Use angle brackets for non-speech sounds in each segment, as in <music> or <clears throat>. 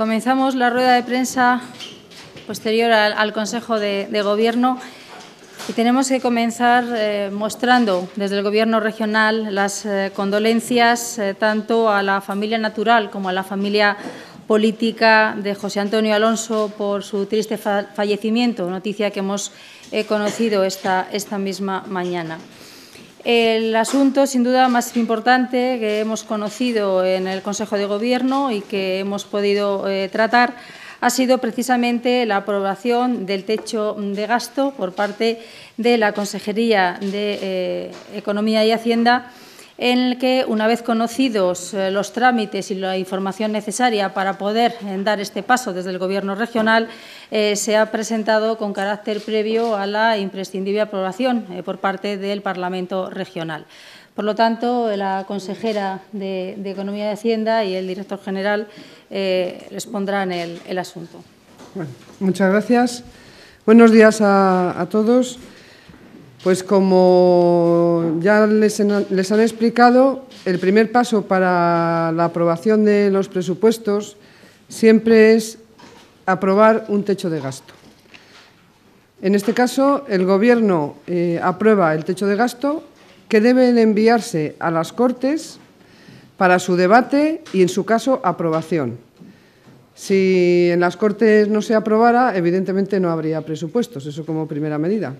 comenzamos la rueda de prensa posterior al, Consejo de, Gobierno y tenemos que comenzar eh, mostrando desde el Gobierno regional las eh, condolencias eh, tanto a la familia natural como a la familia política de José Antonio Alonso por su triste fallecimiento, noticia que hemos conocido esta, esta misma mañana. El asunto, sin duda, más importante que hemos conocido en el Consejo de Gobierno y que hemos podido eh, tratar ha sido precisamente la aprobación del techo de gasto por parte de la Consejería de eh, Economía y Hacienda en el que, una vez conocidos eh, los trámites y la información necesaria para poder eh, dar este paso desde el Gobierno regional, eh, se ha presentado con carácter previo a la imprescindible aprobación por parte del Parlamento regional. Por lo tanto, la consejera de, Economía y Hacienda y el director general les pondrán el, asunto. muchas gracias. Buenos días a todos. Pues como ya les, han explicado, el primer paso para la aprobación de los presupuestos siempre es aprobar un techo de gasto. En este caso, el Gobierno eh, aprueba el techo de gasto que debe enviarse a las Cortes para su debate y, en su caso, aprobación. Si en las Cortes no se aprobara, evidentemente no habría presupuestos, eso como primera medida.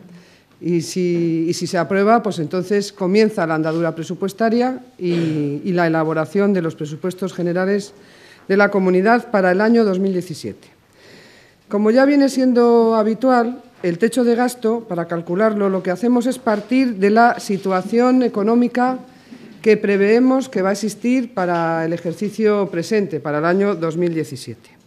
Y si, se aprueba, pues entonces comienza la andadura presupuestaria y, la elaboración de los presupuestos generales de la comunidad para el año 2017. Como ya viene siendo habitual, el techo de gasto, para calcularlo, lo que hacemos es partir de la situación económica que preveemos que va a existir para el ejercicio presente, para el año 2017.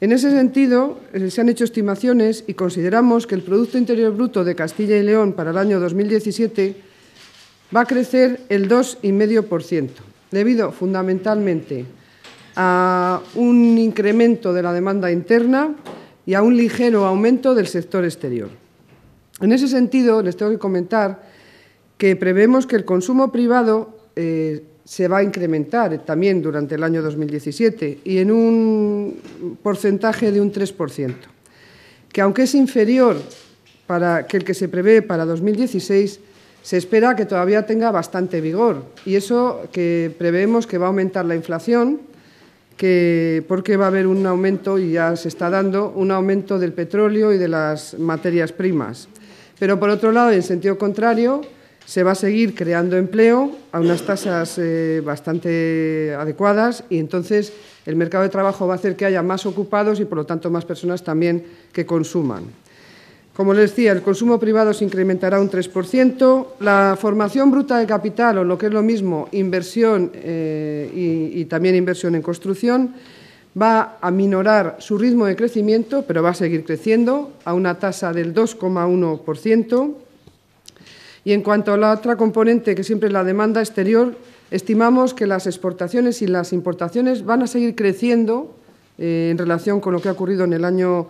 En ese sentido, eh, se han hecho estimaciones y consideramos que el Producto Interior Bruto de Castilla y León para el año 2017 va a crecer el 2,5%, debido fundamentalmente a un incremento de la demanda interna y a un ligero aumento del sector exterior. En ese sentido, les tengo que comentar que prevemos que el consumo privado eh, se va a incrementar también durante el año 2017 y en un porcentaje de un 3%, que aunque es inferior para que el que se prevé para 2016, se espera que todavía tenga bastante vigor y eso que preveemos que va a aumentar la inflación, que, porque va a haber un aumento, y ya se está dando, un aumento del petróleo y de las materias primas. Pero por otro lado, en sentido contrario, se va a seguir creando empleo a unas tasas eh, bastante adecuadas y entonces el mercado de trabajo va a hacer que haya más ocupados y por lo tanto más personas también que consuman. Como les decía, el consumo privado se incrementará un 3%, la formación bruta de capital, o lo que es lo mismo, inversión eh, y, y también inversión en construcción, va a minorar su ritmo de crecimiento, pero va a seguir creciendo a una tasa del 2,1%. Y en cuanto a la otra componente, que siempre es la demanda exterior, estimamos que las exportaciones y las importaciones van a seguir creciendo eh, en relación con lo que ha ocurrido en el año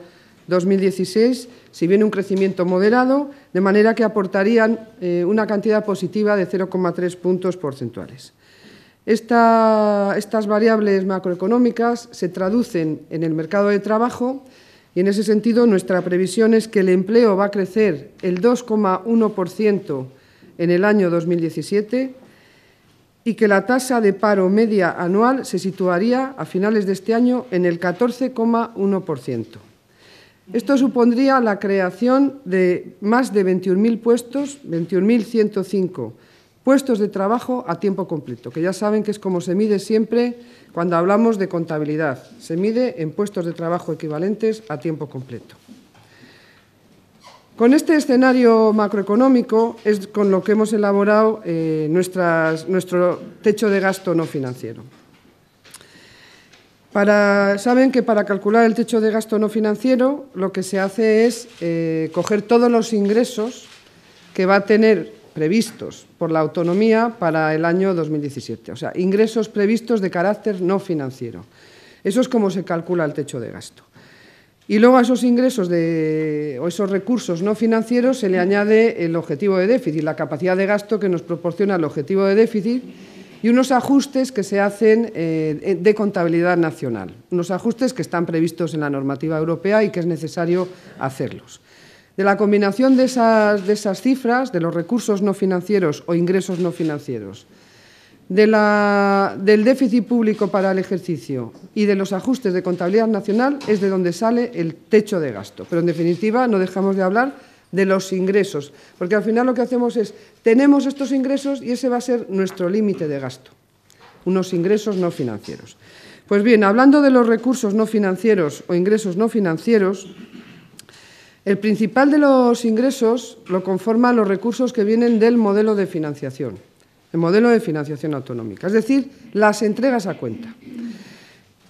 2016, si bien un crecimiento moderado, de manera que aportarían eh, una cantidad positiva de 0,3 puntos porcentuales. estas variables macroeconómicas se traducen en el mercado de trabajo y en ese sentido, nuestra previsión es que el empleo va a crecer el 2,1% en el año 2017 y que la tasa de paro media anual se situaría a finales de este año en el 14,1%. Esto supondría la creación de más de 21.000 puestos, 21.105 puestos de trabajo a tiempo completo, que ya saben que es como se mide siempre cuando hablamos de contabilidad. Se mide en puestos de trabajo equivalentes a tiempo completo. Con este escenario macroeconómico es con lo que hemos elaborado eh, nuestro techo de gasto no financiero. saben que para calcular el techo de gasto no financiero lo que se hace es eh, coger todos los ingresos que va a tener previstos por la autonomía para el año 2017, o sea, ingresos previstos de carácter no financiero. Eso es como se calcula el techo de gasto. Y luego a esos ingresos de, o esos recursos no financieros se le añade el objetivo de déficit, la capacidad de gasto que nos proporciona el objetivo de déficit, y unos ajustes que se hacen eh, de contabilidad nacional, unos ajustes que están previstos en la normativa europea y que es necesario hacerlos. De la combinación de esas, cifras, de los recursos no financieros o ingresos no financieros, del déficit público para el ejercicio y de los ajustes de contabilidad nacional es de donde sale el techo de gasto. Pero, en definitiva, no dejamos de hablar de los ingresos, porque al final lo que hacemos es, tenemos estos ingresos y ese va a ser nuestro límite de gasto, unos ingresos no financieros. Pues bien, hablando de los recursos no financieros o ingresos no financieros, el principal de los ingresos lo conforman los recursos que vienen del modelo de financiación, el modelo de financiación autonómica, es decir, las entregas a cuenta.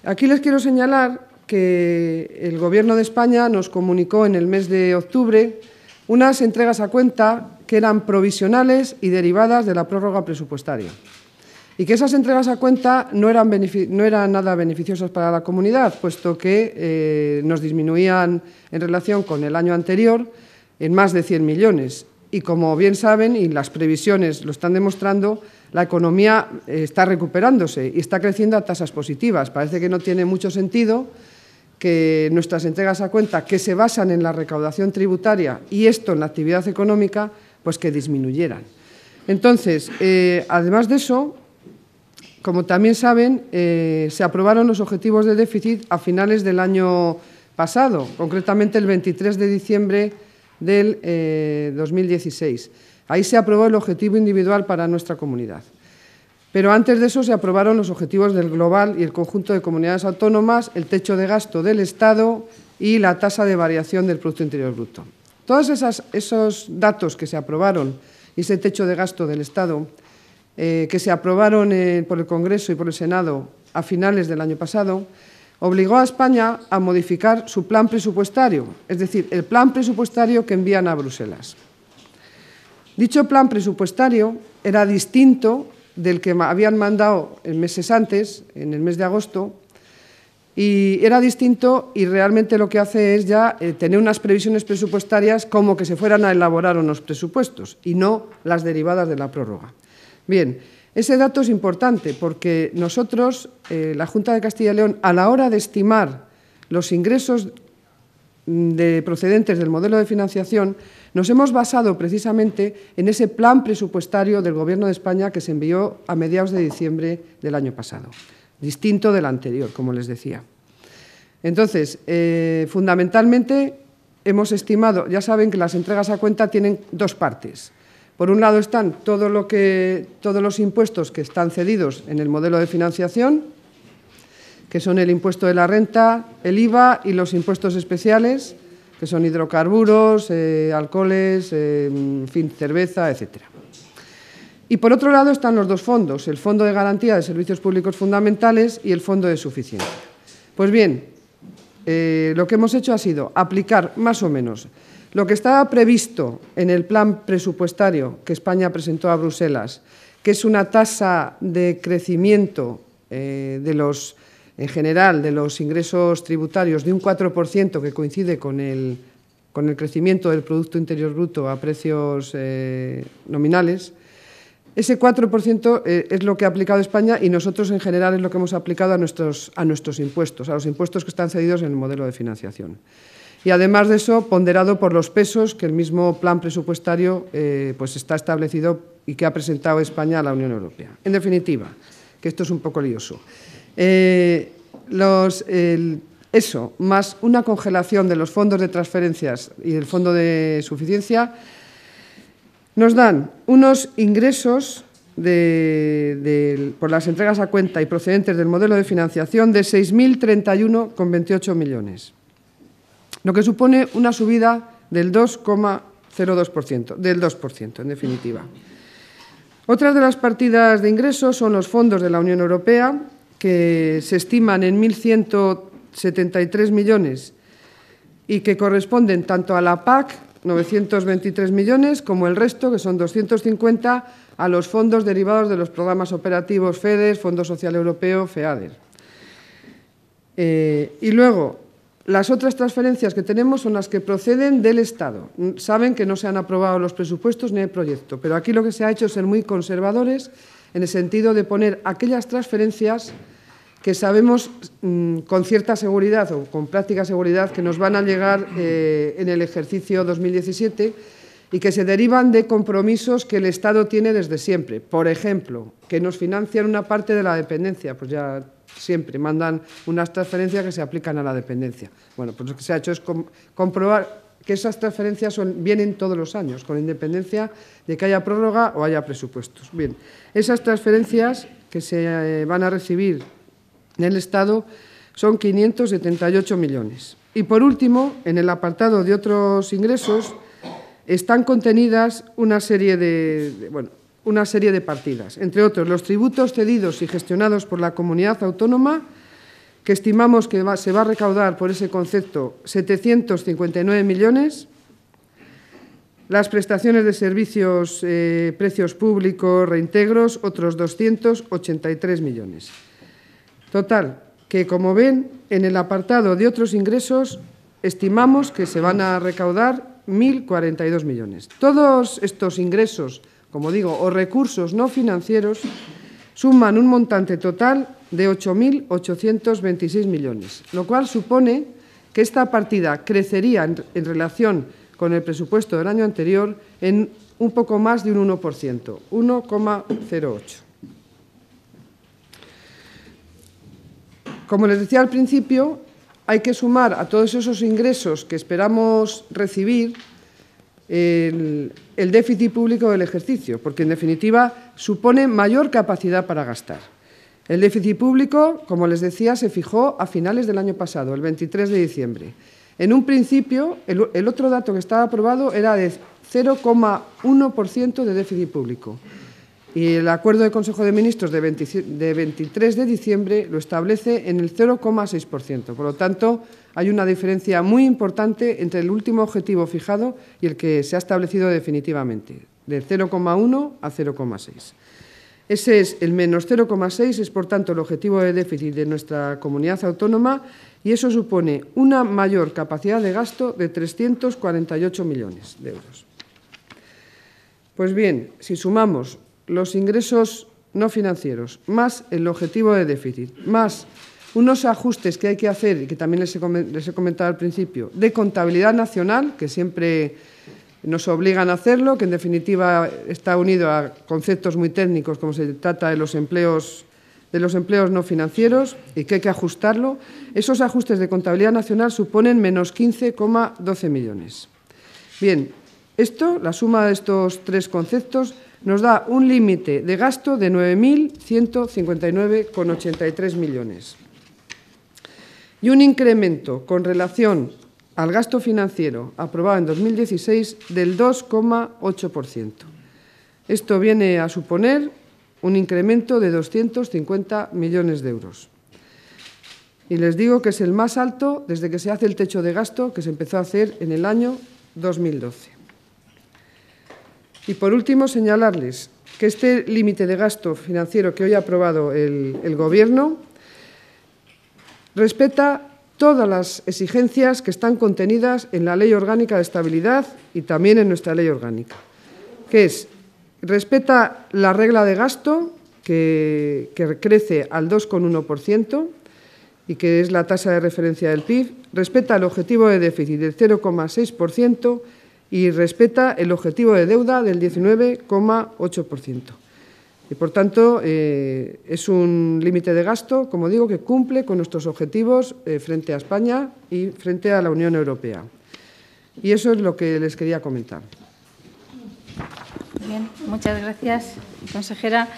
Aquí les quiero señalar que el Gobierno de España nos comunicó en el mes de octubre unas entregas a cuenta que eran provisionales y derivadas de la prórroga presupuestaria y que esas entregas a cuenta no eran, nada beneficiosas para la comunidad, puesto que eh, nos disminuían en relación con el año anterior en más de 100 millones. Y como bien saben, y las previsiones lo están demostrando, la economía eh, está recuperándose y está creciendo a tasas positivas. Parece que no tiene mucho sentido que nuestras entregas a cuenta, que se basan en la recaudación tributaria y esto en la actividad económica, pues que disminuyeran. Entonces, eh, además de eso, como también saben, eh, se aprobaron los objetivos de déficit a finales del año pasado, concretamente el 23 de diciembre del 2016. Eh, Ahí se aprobó el objetivo individual para nuestra comunidad. Pero antes de eso se aprobaron los objetivos del global y el conjunto de comunidades autónomas, el techo de gasto del Estado y la tasa de variación del Producto Interior Bruto. Todos esos datos que se aprobaron y ese techo de gasto del Estado eh, que se aprobaron eh, por el Congreso y por el Senado a finales del año pasado, obligó a España a modificar su plan presupuestario, es decir, el plan presupuestario que envían a Bruselas. Dicho plan presupuestario era distinto del que habían mandado meses antes, en el mes de agosto, y era distinto y realmente lo que hace es ya eh, tener unas previsiones presupuestarias como que se fueran a elaborar unos presupuestos y no las derivadas de la prórroga. Bien, ese dato es importante porque nosotros, eh, la Junta de Castilla y León, a la hora de estimar los ingresos de procedentes del modelo de financiación, nos hemos basado precisamente en ese plan presupuestario del Gobierno de España que se envió a mediados de diciembre del año pasado, distinto del anterior, como les decía. Entonces, eh, fundamentalmente hemos estimado, ya saben que las entregas a cuenta tienen dos partes. Por un lado están todos los impuestos que están cedidos en el modelo de financiación, que son el impuesto de la renta, el IVA y los impuestos especiales, que son hidrocarburos, eh, alcoholes, eh, fin, cerveza, etc. Y por otro lado están los dos fondos, el Fondo de Garantía de Servicios Públicos Fundamentales y el Fondo de Suficiencia. Pues bien, eh, lo que hemos hecho ha sido aplicar más o menos lo que estaba previsto en el plan presupuestario que España presentó a Bruselas, que es una tasa de crecimiento de los en general de los ingresos tributarios de un 4% que coincide con el, con el crecimiento del Producto Interior Bruto a precios eh, nominales, ese 4% eh, es lo que ha aplicado España y nosotros en general es lo que hemos aplicado a nuestros, a nuestros impuestos, a los impuestos que están cedidos en el modelo de financiación. Y además de eso, ponderado por los pesos que el mismo plan presupuestario eh, pues está establecido y que ha presentado España a la Unión Europea. En definitiva, que esto es un poco lioso. Eh, eso, más una congelación de los fondos de transferencias y del fondo de suficiencia, nos dan unos ingresos por las entregas a cuenta y procedentes del modelo de financiación de 6.031,28 millones, lo que supone una subida del 2,02%, del 2%, en definitiva. Otras de las partidas de ingresos son los fondos de la Unión Europea, que se estiman en 1.173 millones y que corresponden tanto a la PAC, 923 millones, como el resto, que son 250, a los fondos derivados de los programas operativos FEDES, Fondo Social Europeo, FEADER. Eh, y luego, las otras transferencias que tenemos son las que proceden del Estado. Saben que no se han aprobado los presupuestos ni el proyecto, pero aquí lo que se ha hecho es ser muy conservadores en el sentido de poner aquellas transferencias que sabemos mm, con cierta seguridad o con práctica seguridad que nos van a llegar eh, en el ejercicio 2017 y que se derivan de compromisos que el Estado tiene desde siempre. Por ejemplo, que nos financian una parte de la dependencia, pues ya siempre mandan unas transferencias que se aplican a la dependencia. Bueno, pues lo que se ha hecho es comprobar que esas transferencias vienen todos los años, con independencia de que haya prórroga o haya presupuestos. Bien, esas transferencias que se eh, van a recibir en el Estado son 578 millones. Y por último, en el apartado de otros ingresos, están contenidas una serie de, bueno, una serie de partidas, entre otros los tributos cedidos y gestionados por la comunidad autónoma, que estimamos que se va a recaudar por ese concepto 759 millones, las prestaciones de servicios, eh, precios públicos, reintegros, otros 283 millones. Total, que como ven, en el apartado de otros ingresos estimamos que se van a recaudar 1.042 millones. Todos estos ingresos, como digo, o recursos no financieros, suman un montante total de 8.826 millones, lo cual supone que esta partida crecería en, en, relación con el presupuesto del año anterior en un poco más de un 1%, 1,08. Como les decía al principio, hay que sumar a todos esos ingresos que esperamos recibir el, déficit público del ejercicio, porque en definitiva supone mayor capacidad para gastar. El déficit público, como les decía, se fijó a finales del año pasado, el 23 de diciembre. En un principio, el, el otro dato que estaba aprobado era de 0,1% de déficit público. Y el acuerdo del Consejo de Ministros de, 20, de 23 de diciembre lo establece en el 0,6%. Por lo tanto, hay una diferencia muy importante entre el último objetivo fijado y el que se ha establecido definitivamente, de 0,1 a 0,6. Ese es el menos 0,6, es por tanto el objetivo de déficit de nuestra comunidad autónoma y eso supone una mayor capacidad de gasto de 348 millones de euros. Pues bien, si sumamos los ingresos no financieros, más el objetivo de déficit, más unos ajustes que hay que hacer, y que también les he, comentado al principio, de contabilidad nacional, que siempre nos obligan a hacerlo, que en definitiva está unido a conceptos muy técnicos, como se trata de los empleos de los empleos no financieros y que hay que ajustarlo, esos ajustes de contabilidad nacional suponen menos 15,12 millones. Bien, esto, la suma de estos tres conceptos, nos da un límite de gasto de 9.159,83 millones y un incremento con relación al gasto financiero aprobado en 2016 del 2,8%. Esto viene a suponer un incremento de 250 millones de euros. Y les digo que es el más alto desde que se hace el techo de gasto que se empezó a hacer en el año 2012. Y por último, señalarles que este límite de gasto financiero que hoy ha aprobado el, el Gobierno respeta todas las exigencias que están contenidas en la Ley Orgánica de Estabilidad y también en nuestra Ley Orgánica, que es, respeta la regla de gasto, que, crece al 2,1%, y que es la tasa de referencia del PIB, respeta el objetivo de déficit del 0,6% y respeta el objetivo de deuda del 19,8%. Y, por tanto, eh, es un límite de gasto, como digo, que cumple con nuestros objetivos eh, frente a España y frente a la Unión Europea. Y eso es lo que les quería comentar. Bien, muchas gracias, consejera.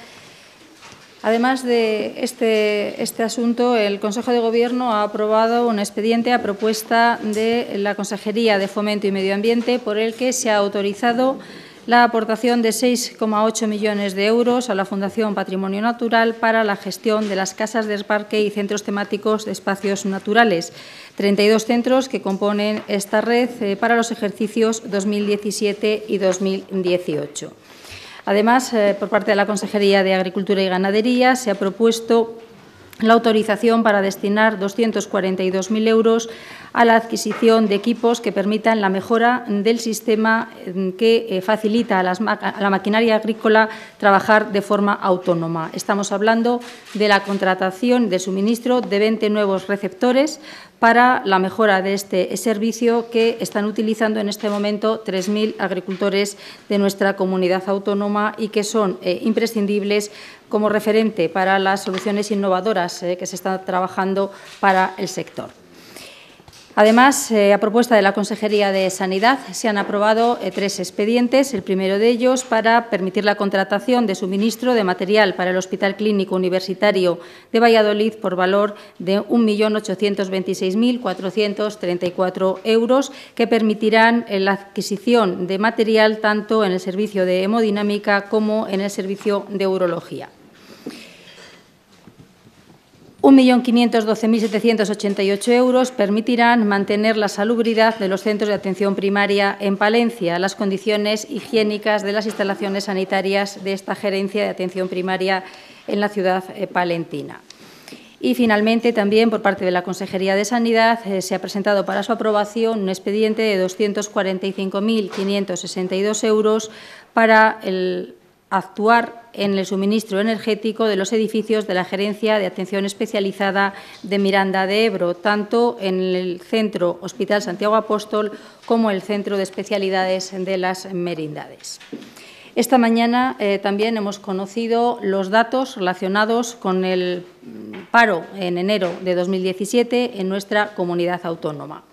Además de este, este, asunto, el Consejo de Gobierno ha aprobado un expediente a propuesta de la Consejería de Fomento y Medio Ambiente por el que se ha autorizado la aportación de 6,8 millones de euros a la Fundación Patrimonio Natural para la gestión de las casas de parque y centros temáticos de espacios naturales, 32 centros que componen esta red eh, para los ejercicios 2017 y 2018. Además, eh, por parte de la Consejería de Agricultura y Ganadería se ha propuesto la autorización para destinar 242.000 euros a la adquisición de equipos que permitan la mejora del sistema eh, que eh, facilita a, la maquinaria agrícola trabajar de forma autónoma. Estamos hablando de la contratación de suministro de 20 nuevos receptores para la mejora de este servicio que están utilizando en este momento 3.000 agricultores de nuestra comunidad autónoma y que son eh, imprescindibles como referente para las soluciones innovadoras que se están trabajando para el sector. Además, eh, a propuesta de la Consejería de Sanidad, se han aprobado eh, tres expedientes. El primero de ellos para permitir la contratación de suministro de material para el Hospital Clínico Universitario de Valladolid por valor de 1.826.434 euros, que permitirán eh, la adquisición de material tanto en el servicio de hemodinámica como en el servicio de urología. 1.512.788 euros permitirán mantener la salubridad de los centros de atención primaria en Palencia, las condiciones higiénicas de las instalaciones sanitarias de esta gerencia de atención primaria en la ciudad eh, palentina. Y, finalmente, también por parte de la Consejería de Sanidad eh, se ha presentado para su aprobación un expediente de 245.562 euros para el actuar en el suministro energético de los edificios de la Gerencia de Atención Especializada de Miranda de Ebro, tanto en el Centro Hospital Santiago Apóstol como el Centro de Especialidades de las Merindades. Esta mañana eh, también hemos conocido los datos relacionados con el paro en enero de 2017 en nuestra comunidad autónoma.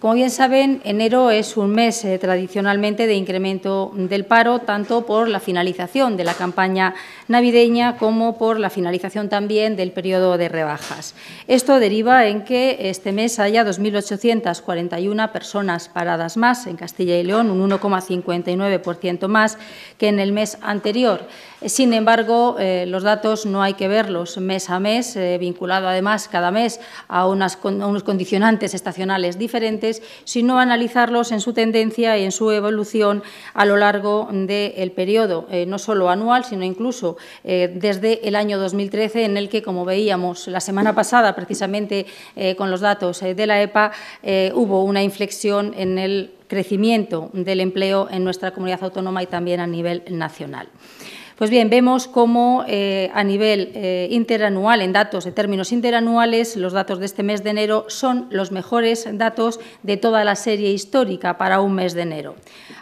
Como bien saben, enero es un mes eh, tradicionalmente de incremento del paro, tanto por la finalización de la campaña navideña como por la finalización también del periodo de rebajas. Esto deriva en que este mes haya 2.841 personas paradas más en Castilla y León, un 1,59% más que en el mes anterior. Sin embargo, eh, los datos no hay que verlos mes a mes, eh, vinculado además cada mes a, unos condicionantes estacionales diferentes, sino analizarlos en su tendencia y en su evolución a lo largo del periodo, eh, no solo anual, sino incluso desde el año 2013, en el que, como veíamos la semana pasada, precisamente con los datos de la EPA, hubo una inflexión en el crecimiento del empleo en nuestra comunidad autónoma y también a nivel nacional. Pues bien, vemos cómo eh, a nivel eh, interanual, en datos de términos interanuales, los datos de este mes de enero son los mejores datos de toda la serie histórica para un mes de enero.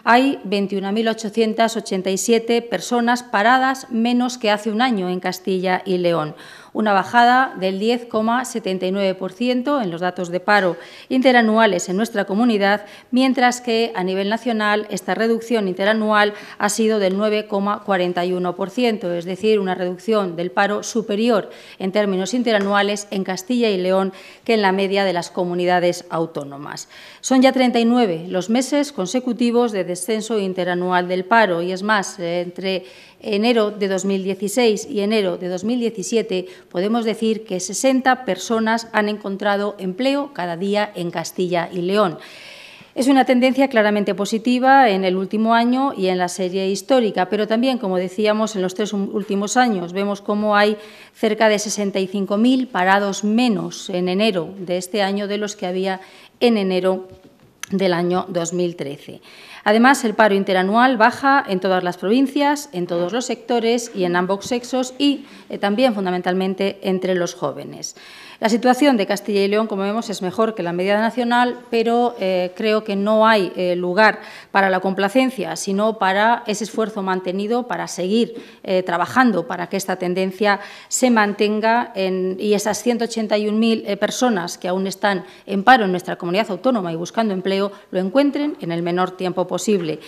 Hay 21.887 personas paradas menos que hace un año en Castilla y León una bajada del 10,79% en los datos de paro interanuales en nuestra comunidad, mientras que a nivel nacional esta reducción interanual ha sido del 9,41%, es decir, una reducción del paro superior en términos interanuales en Castilla y León que en la media de las comunidades autónomas. Son ya 39 los meses consecutivos de descenso interanual del paro y es más, entre enero de 2016 y enero de 2017, podemos decir que 60 personas han encontrado empleo cada día en Castilla y León. Es una tendencia claramente positiva en el último año y en la serie histórica, pero también, como decíamos, en los tres últimos años vemos cómo hay cerca de 65.000 parados menos en enero de este año de los que había en enero del año 2013. Además, el paro interanual baja en todas las provincias, en todos los sectores y en ambos sexos y eh, también fundamentalmente entre los jóvenes. La situación de Castilla y León, como vemos, es mejor que la media nacional, pero eh, creo que no hay eh, lugar para la complacencia, sino para ese esfuerzo mantenido para seguir eh, trabajando para que esta tendencia se mantenga y esas 181.000 personas que aún están en paro en nuestra comunidad autónoma y buscando empleo lo encuentren en el menor tiempo posible.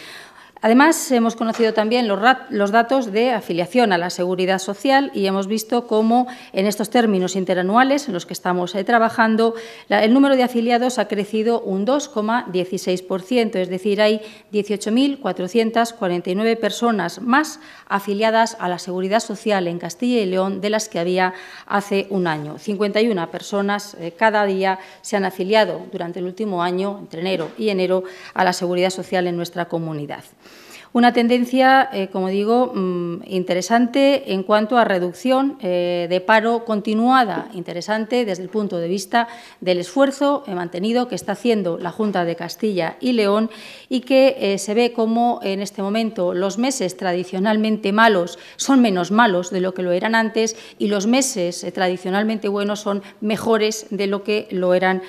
Además, hemos conocido también los, datos de afiliación a la seguridad social y hemos visto cómo en estos términos interanuales en los que estamos eh, trabajando, el número de afiliados ha crecido un 2,16%, es decir, hay 18.449 personas más afiliadas a la seguridad social en Castilla y León de las que había hace un año. 51 personas eh, cada día se han afiliado durante el último año, entre enero y enero, a la seguridad social en nuestra comunidad. Una tendencia, eh, como digo, mm, interesante en cuanto a reducción eh, de paro continuada, interesante desde el punto de vista del esfuerzo mantenido que está haciendo la Junta de Castilla y León y que eh, se ve como en este momento los meses tradicionalmente malos son menos malos de lo que lo eran antes y los meses tradicionalmente buenos son mejores de lo que lo eran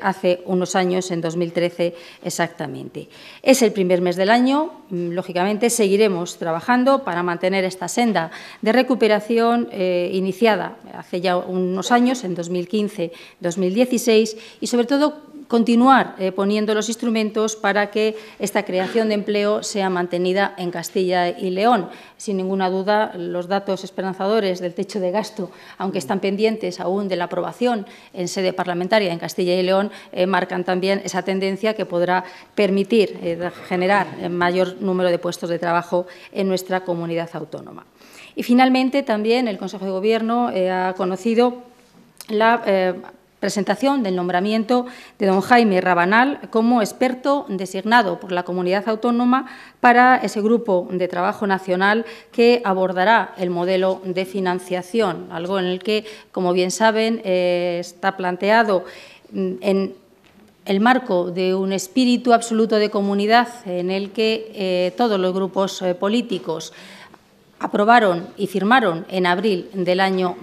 hace unos años, en 2013 exactamente. Es el primer mes del año, lógicamente, seguiremos trabajando para mantener esta senda de recuperación eh, iniciada hace ya unos años, en 2015-2016, y sobre todo continuar eh, poniendo los instrumentos para que esta creación de empleo sea mantenida en Castilla y León. Sin ninguna duda, los datos esperanzadores del techo de gasto, aunque están pendientes aún de la aprobación en sede parlamentaria en Castilla y León, eh, marcan también esa tendencia que podrá permitir eh, generar mayor número de puestos de trabajo en nuestra comunidad autónoma. Y finalmente, también el Consejo de Gobierno ha conocido la presentación del nombramiento de don Jaime Rabanal como experto designado por la comunidad autónoma para ese grupo de trabajo nacional que abordará el modelo de financiación, algo en el que, como bien saben, eh, está planteado mm, en el marco de un espíritu absoluto de comunidad en el que eh, todos los grupos eh, políticos aprobaron y firmaron en abril del año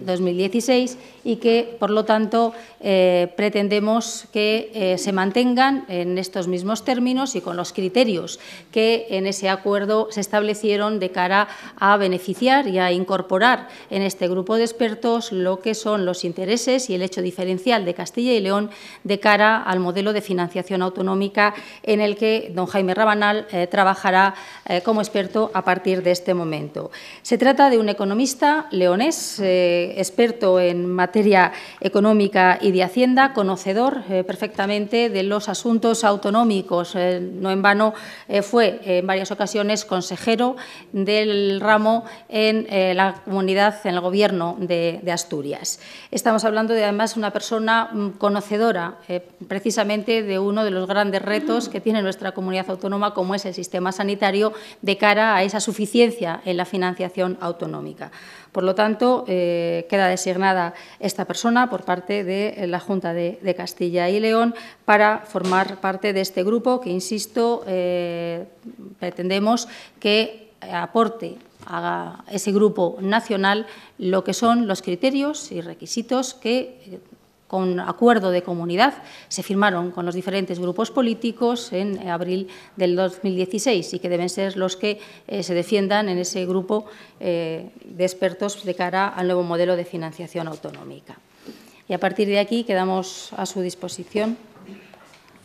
2016 mm, y que, por lo tanto, eh, pretendemos que eh, se mantengan en estos mismos términos y con los criterios que en ese acuerdo se establecieron de cara a beneficiar y a incorporar en este grupo de expertos lo que son los intereses y el hecho diferencial de Castilla y León de cara al modelo de financiación autonómica en el que don Jaime Rabanal eh, trabajará como experto a partir de este momento. Se trata de un economista leonés, experto en materia económica y de Hacienda, conocedor eh, perfectamente de los asuntos autonómicos. Eh, no en vano eh, fue en varias ocasiones consejero del ramo en la comunidad, en el Gobierno de, Asturias. Estamos hablando de, además, una persona mm, conocedora precisamente de uno de los grandes retos que tiene nuestra comunidad autónoma, como es el sistema sanitario, de cara a esa suficiencia en la financiación autonómica. Por lo tanto, queda designada esta persona por parte de la Junta de, Castilla y León para formar parte de este grupo que, insisto, eh, pretendemos que aporte a ese grupo nacional lo que son los criterios y requisitos que con acuerdo de comunidad se firmaron con los diferentes grupos políticos en abril del 2016 y que deben ser los que eh, se defiendan en ese grupo eh, de expertos de cara al nuevo modelo de financiación autonómica. Y a partir de aquí quedamos a su disposición.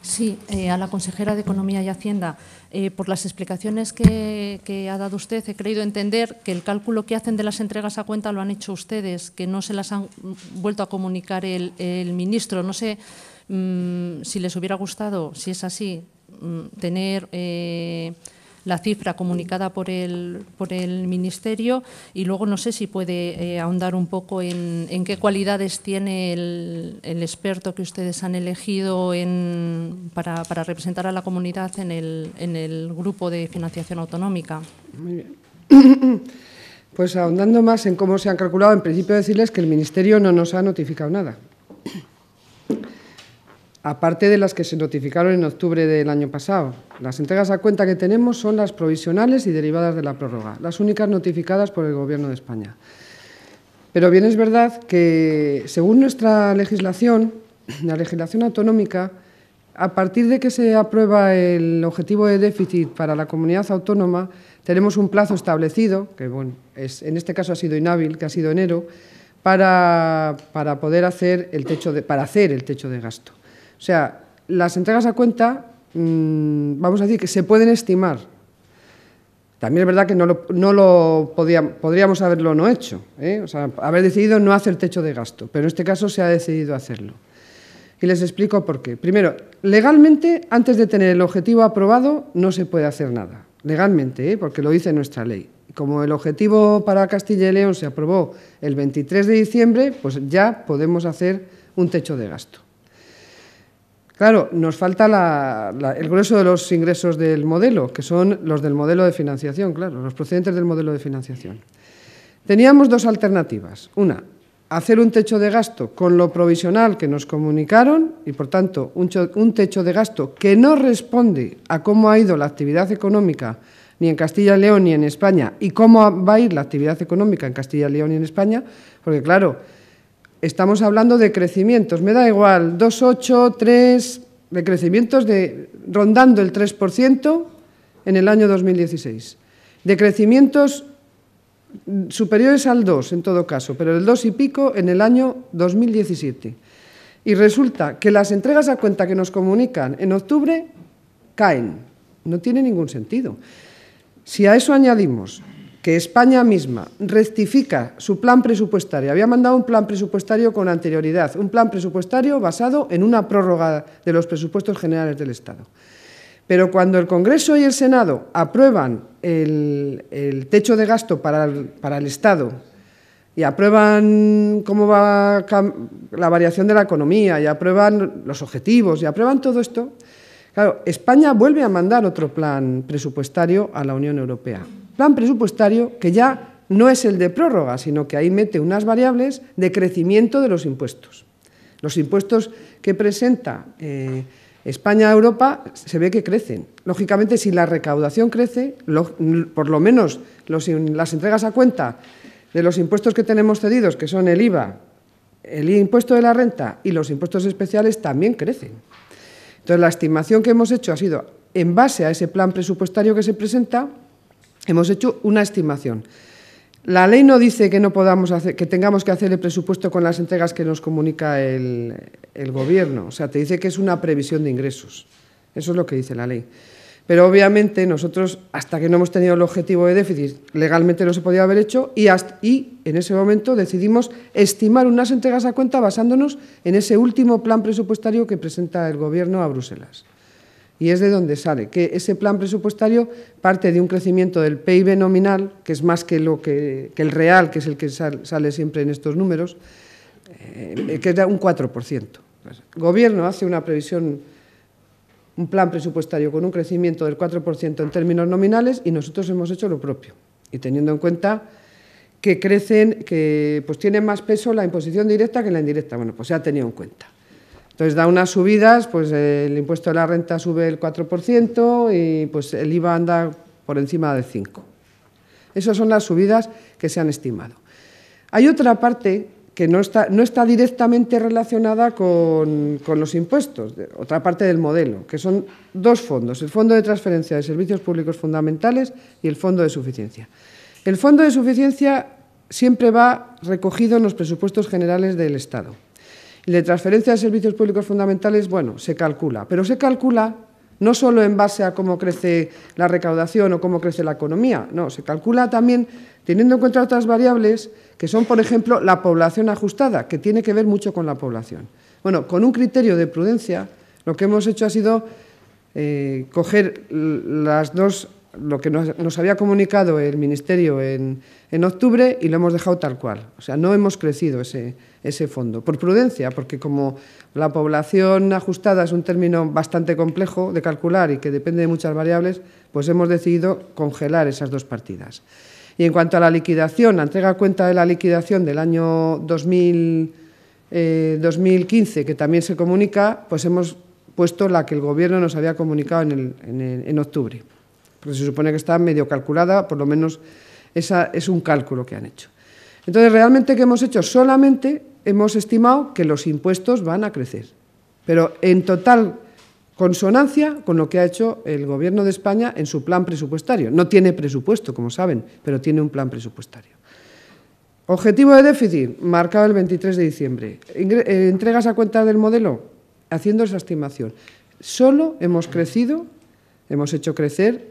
Sí, eh, a la consejera de Economía y Hacienda. Eh, por las explicaciones que, ha dado usted, he creído entender que el cálculo que hacen de las entregas a cuenta lo han hecho ustedes, que no se las han vuelto a comunicar el, ministro. No sé mm, si les hubiera gustado, si es así, mm, tener... Eh, la cifra comunicada por el, por el Ministerio y luego no sé si puede eh, ahondar un poco en, en, qué cualidades tiene el, el, experto que ustedes han elegido en, para, para, representar a la comunidad en el, en el grupo de financiación autonómica. Muy bien. <coughs> Pues ahondando más en cómo se han calculado, en principio decirles que el Ministerio no nos ha notificado nada aparte de las que se notificaron en octubre del año pasado. Las entregas a cuenta que tenemos son las provisionales y derivadas de la prórroga, las únicas notificadas por el Gobierno de España. Pero bien es verdad que, según nuestra legislación, <clears throat> la legislación autonómica, a partir de que se aprueba el objetivo de déficit para la comunidad autónoma, tenemos un plazo establecido, que bueno, es, en este caso ha sido inhábil, que ha sido enero, para, para poder hacer el techo de, para hacer el techo de gasto. O sea, las entregas a cuenta, mm, vamos a decir que se pueden estimar. También es verdad que no lo, podríamos haberlo no hecho, ¿eh? o sea, haber decidido no hacer techo de gasto, pero en este caso se ha decidido hacerlo. Y les explico por qué. Primero, legalmente, antes de tener el objetivo aprobado, no se puede hacer nada. Legalmente, ¿eh? porque lo dice nuestra ley. Como el objetivo para Castilla y León se aprobó el 23 de diciembre, pues ya podemos hacer un techo de gasto. Claro, nos falta el grueso de los ingresos del modelo, que son los del modelo de financiación, claro, los procedentes del modelo de financiación. Teníamos dos alternativas. Una, hacer un techo de gasto con lo provisional que nos comunicaron y, por tanto, un, techo de gasto que no responde a cómo ha ido la actividad económica ni en Castilla y León ni en España y cómo va a ir la actividad económica en Castilla y León y en España, porque, claro, estamos hablando de crecimientos, me da igual, 2,8, 3, de crecimientos de, rondando el 3% en el año 2016, de crecimientos superiores al 2 en todo caso, pero el 2 y pico en el año 2017. Y resulta que las entregas a cuenta que nos comunican en octubre caen. No tiene ningún sentido. Si a eso añadimos que España misma rectifica su plan presupuestario, había mandado un plan presupuestario con anterioridad, un plan presupuestario basado en una prórroga de los presupuestos generales del Estado. Pero cuando el Congreso y el Senado aprueban el, techo de gasto para el, Estado y aprueban cómo va la variación de la economía y aprueban los objetivos y aprueban todo esto, claro, España vuelve a mandar otro plan presupuestario a la Unión Europea. Plan presupuestario que ya no es el de prórroga, sino que ahí mete unas variables de crecimiento de los impuestos. Los impuestos que presenta eh, España a Europa se ve que crecen. Lógicamente, si la recaudación crece, por lo menos las entregas a cuenta de los impuestos que tenemos cedidos, que son el IVA, el impuesto de la renta y los impuestos especiales, también crecen. Entonces, la estimación que hemos hecho ha sido, en base a ese plan presupuestario que se presenta, hemos hecho una estimación. La ley no dice que no podamos hacer, que tengamos que hacer el presupuesto con las entregas que nos comunica el, gobierno. O sea, te dice que es una previsión de ingresos. Eso es lo que dice la ley. Pero obviamente nosotros, hasta que no hemos tenido el objetivo de déficit, legalmente no se podía haber hecho y, y en ese momento decidimos estimar unas entregas a cuenta basándonos en ese último plan presupuestario que presenta el Gobierno a Bruselas y es de donde sale, que ese plan presupuestario parte de un crecimiento del PIB nominal, que es más que, lo que, el real, que es el que sale siempre en estos números, eh, que de un 4%. El gobierno hace una previsión, un plan presupuestario con un crecimiento del 4% en términos nominales y nosotros hemos hecho lo propio. Y teniendo en cuenta que crecen, que pues tiene más peso la imposición directa que la indirecta. Bueno, pues se ha tenido en cuenta. Entonces da unas subidas, pues el impuesto de la renta sube el 4% y pues el IVA anda por encima del 5%. Esas son las subidas que se han estimado. Hay otra parte que no está, no está directamente relacionada con, con, los impuestos, otra parte del modelo, que son dos fondos, el Fondo de Transferencia de Servicios Públicos Fundamentales y el Fondo de Suficiencia. El Fondo de Suficiencia siempre va recogido en los presupuestos generales del Estado. Y de transferencia de servicios públicos fundamentales, bueno, se calcula, pero se calcula no solo en base a cómo crece la recaudación o cómo crece la economía, no, se calcula también teniendo en cuenta otras variables que son, por ejemplo, la población ajustada, que tiene que ver mucho con la población. Bueno, con un criterio de prudencia, lo que hemos hecho ha sido eh, coger las dos, lo que nos, había comunicado el Ministerio en, en octubre y lo hemos dejado tal cual. O sea, no hemos crecido ese, ese fondo. Por prudencia, porque como la población ajustada es un término bastante complejo de calcular y que depende de muchas variables, pues hemos decidido congelar esas dos partidas. Y en cuanto a la liquidación, la entrega cuenta de la liquidación del año 2015, eh, que también se comunica, pues hemos puesto la que el Gobierno nos había comunicado en, en octubre. Porque se supone que está medio calculada, por lo menos esa es un cálculo que han hecho. Entonces, realmente, ¿qué hemos hecho? Solamente hemos estimado que los impuestos van a crecer, pero en total consonancia con lo que ha hecho el Gobierno de España en su plan presupuestario. No tiene presupuesto, como saben, pero tiene un plan presupuestario. Objetivo de déficit, marcado el 23 de diciembre. Eh, entregas a cuenta del modelo, haciendo esa estimación. Solo hemos crecido, hemos hecho crecer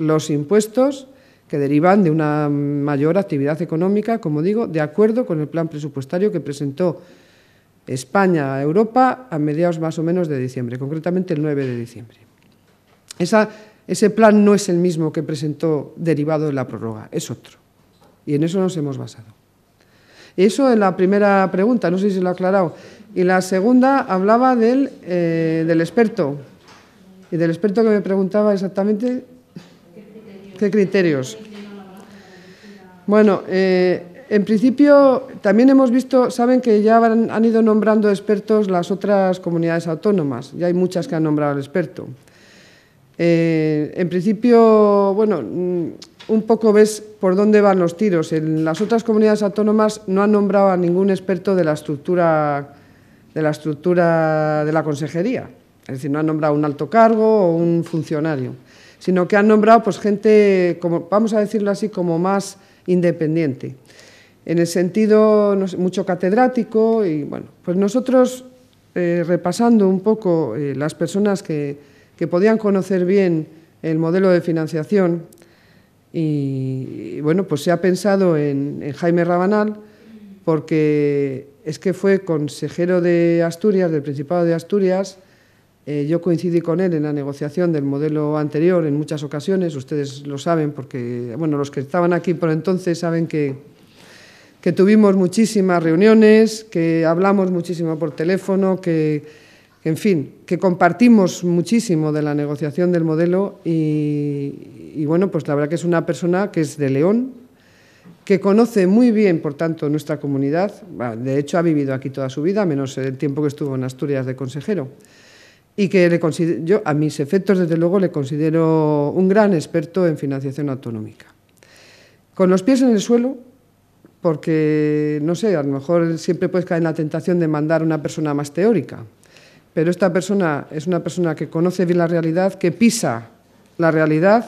los impuestos que derivan de una mayor actividad económica, como digo, de acuerdo con el plan presupuestario que presentó España a Europa a mediados más o menos de diciembre, concretamente el 9 de diciembre. ese plan no es el mismo que presentó derivado de la prórroga, es otro. Y en eso nos hemos basado. Eso en la primera pregunta, no sé si lo he aclarado. Y la segunda hablaba eh, del experto. Y del experto que me preguntaba exactamente qué criterios. Bueno, eh, en principio también hemos visto, saben que ya han, ido nombrando expertos las otras comunidades autónomas, ya hay muchas que han nombrado al experto. Eh, en principio, bueno, mm, un poco ves por dónde van los tiros. En las otras comunidades autónomas no han nombrado a ningún experto de la estructura de la estructura de la consejería. Es decir, no han nombrado un alto cargo o un funcionario, sino que han nombrado pues, gente, como, vamos a decirlo así, como más independiente. En el sentido, mucho catedrático y bueno, pues nosotros eh, repasando un poco eh, las personas que, que, podían conocer bien el modelo de financiación y, bueno, pues se ha pensado en, en Jaime Rabanal porque es que fue consejero de Asturias, del Principado de Asturias. Eh, yo coincidí con él en la negociación del modelo anterior en muchas ocasiones, ustedes lo saben, porque bueno, los que estaban aquí por entonces saben que, que tuvimos muchísimas reuniones, que hablamos muchísimo por teléfono, que, en fin, que compartimos muchísimo de la negociación del modelo y, y bueno, pues la verdad que es una persona que es de León, que conoce muy bien, por tanto, nuestra comunidad. De hecho, ha vivido aquí toda su vida, menos el tiempo que estuvo en Asturias de consejero. Y que le yo, a mis efectos, desde luego, le considero un gran experto en financiación autonómica. Con los pies en el suelo, porque, no sé, a lo mejor siempre puedes caer en la tentación de mandar a una persona más teórica, pero esta persona es una persona que conoce bien la realidad, que pisa la realidad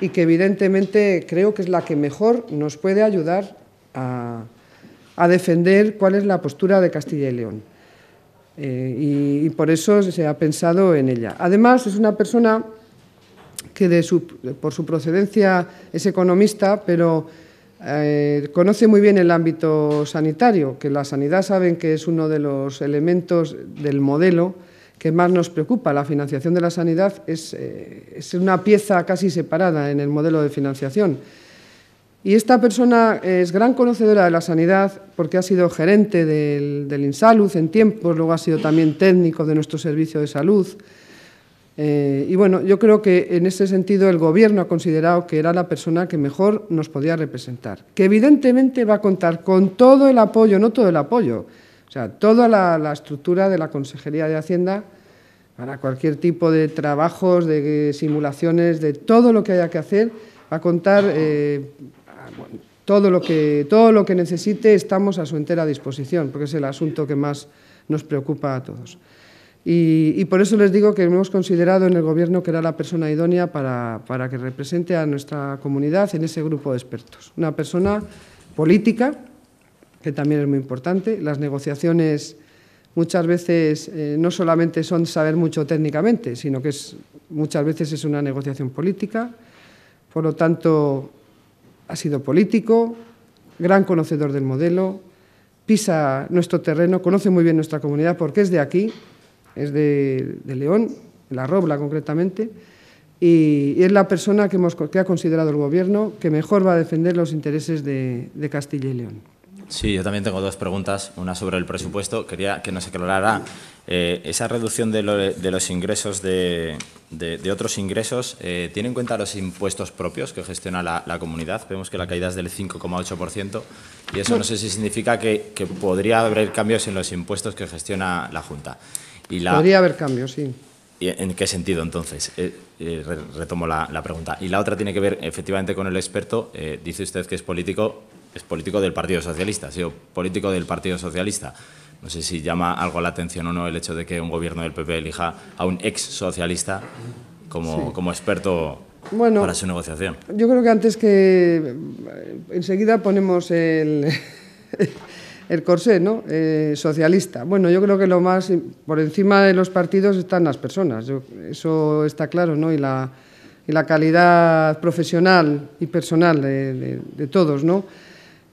y que evidentemente creo que es la que mejor nos puede ayudar a, defender cuál es la postura de Castilla y León. Eh, y, por eso se ha pensado en ella. Además, es una persona que por su procedencia es economista, pero eh, conoce muy bien el ámbito sanitario, que la sanidad saben que es uno de los elementos del modelo que más nos preocupa. La financiación de la sanidad es, eh, es, una pieza casi separada en el modelo de financiación. Y esta persona es gran conocedora de la sanidad porque ha sido gerente del, INSALUD en tiempos, luego ha sido también técnico de nuestro servicio de salud. Eh, y bueno, yo creo que en ese sentido el Gobierno ha considerado que era la persona que mejor nos podía representar, que evidentemente va a contar con todo el apoyo, no todo el apoyo, o sea, toda la, estructura de la Consejería de Hacienda para cualquier tipo de trabajos, de simulaciones, de todo lo que haya que hacer, va a contar eh, todo, lo que, todo lo que necesite, estamos a su entera disposición, porque es el asunto que más nos preocupa a todos. Y, por eso les digo que hemos considerado en el Gobierno que era la persona idónea para, para que represente a nuestra comunidad en ese grupo de expertos. Una persona política, que también es muy importante. Las negociaciones muchas veces eh, no solamente son saber mucho técnicamente, sino que es, muchas veces es una negociación política. Por lo tanto, ha sido político, gran conocedor del modelo, pisa nuestro terreno, conoce muy bien nuestra comunidad porque es de aquí, es de, León, La Robla concretamente, y, es la persona que, hemos, que, ha considerado el Gobierno que mejor va a defender los intereses de Castilla y León. Sí, yo también tengo dos preguntas. Una sobre el presupuesto. Quería que nos aclarara eh, esa reducción de, los ingresos de, otros ingresos. Eh, ¿Tiene en cuenta los impuestos propios que gestiona la, comunidad? Vemos que la caída es del 5,8% y eso no sé si significa que, podría haber cambios en los impuestos que gestiona la Junta. Y podría haber cambios, sí. ¿Y ¿En qué sentido entonces? Eh, retomo la, la, pregunta. Y la otra tiene que ver efectivamente con el experto. dice usted que es político es político del Partido Socialista, ha sido político del Partido Socialista. No sé si llama algo la atención o no el hecho de que un gobierno del PP elija a un ex socialista como, como experto para su negociación. Yo creo que antes que eh, enseguida ponemos el, <laughs> el corsé, ¿no? Eh, socialista. Bueno, yo creo que lo más por encima de los partidos están las personas. eso está claro, ¿no? Y la, y la calidad profesional y personal de, de, de todos, ¿no?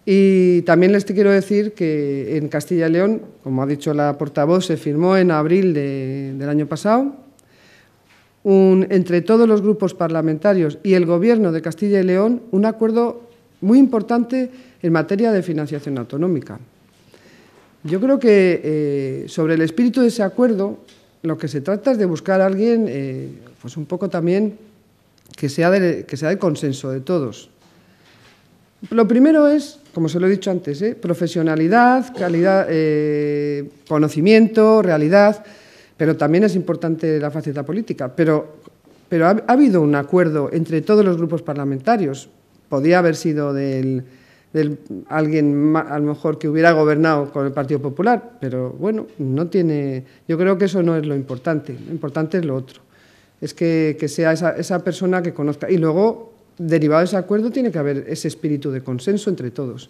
Y también les quiero decir que en Castilla y León, como ha dicho la portavoz, se firmó en abril del año pasado entre todos los grupos parlamentarios y el Gobierno de Castilla y León un acuerdo muy importante en materia de financiación autonómica. Yo creo que eh, sobre el espíritu de ese acuerdo, lo que se trata es de buscar a alguien, eh, pues un poco también, que sea, de, que sea del consenso de todos. Lo primero es, como se lo he dicho antes, ¿eh? profesionalidad, calidad, conocimiento, realidad, pero también es importante la faceta política. Pero, pero ha, ha habido un acuerdo entre todos los grupos parlamentarios. Podía haber sido del del, alguien a lo mejor que hubiera gobernado con el Partido Popular, pero bueno, no tiene, yo creo que eso no es lo importante, lo importante es lo otro, es que, que sea esa, esa, persona que conozca. Y luego, derivado de ese acuerdo, tiene que haber ese espíritu de consenso entre todos.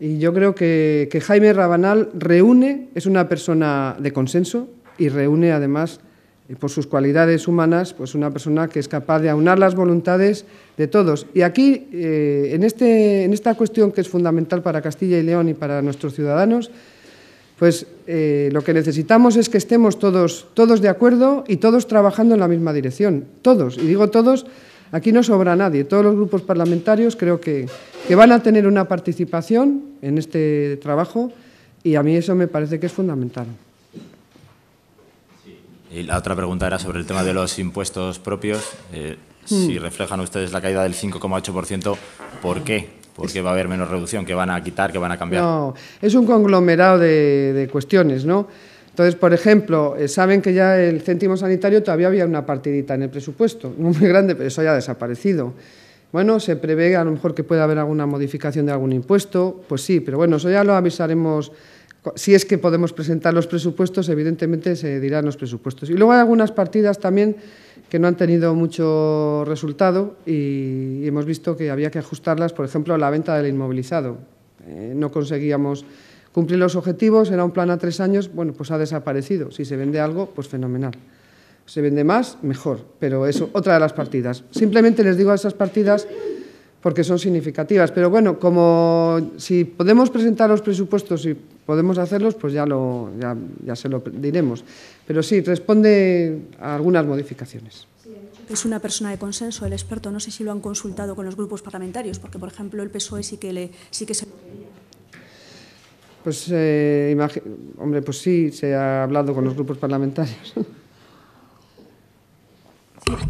Y yo creo que, que Jaime Rabanal reúne, es una persona de consenso y reúne además y por sus cualidades humanas, pues una persona que es capaz de aunar las voluntades de todos. Y aquí, eh, en, este, en esta cuestión que es fundamental para Castilla y León y para nuestros ciudadanos, pues eh, lo que necesitamos es que estemos todos, todos de acuerdo y todos trabajando en la misma dirección. Todos, y digo todos, aquí no sobra nadie. Todos los grupos parlamentarios creo que, que van a tener una participación en este trabajo y a mí eso me parece que es fundamental. Y la otra pregunta era sobre el tema de los impuestos propios. Eh, Si hmm. reflejan ustedes la caída del 5,8%, ¿por qué? ¿Por qué va a haber menos reducción? ¿Qué van a quitar? ¿Qué van a cambiar? No, es un conglomerado de, de cuestiones, ¿no? Entonces, por ejemplo, eh, saben que ya el céntimo sanitario todavía había una partidita en el presupuesto, <laughs> no muy grande, pero eso ya ha desaparecido. Bueno, se prevé a lo mejor que pueda haber alguna modificación de algún impuesto, pues sí, pero bueno, eso ya lo avisaremos si es que podemos presentar los presupuestos, evidentemente se dirán los presupuestos. Y luego hay algunas partidas también que no han tenido mucho resultado y hemos visto que había que ajustarlas, por ejemplo, la venta del inmovilizado. Eh, no conseguíamos cumplir los objetivos, era un plan a tres años, bueno, pues ha desaparecido. Si se vende algo, pues fenomenal. Se vende más, mejor, pero eso, otra de las partidas. Simplemente les digo a esas partidas porque son significativas. Pero bueno, como si podemos presentar los presupuestos y podemos hacerlos, pues ya, lo, ya, ya se lo diremos. Pero sí, responde a algunas modificaciones. Es una persona de consenso, el experto. No sé si lo han consultado con los grupos parlamentarios, porque, por ejemplo, el PSOE sí que, le, sí que se Pues, eh, hombre, pues sí, se ha hablado con los grupos parlamentarios.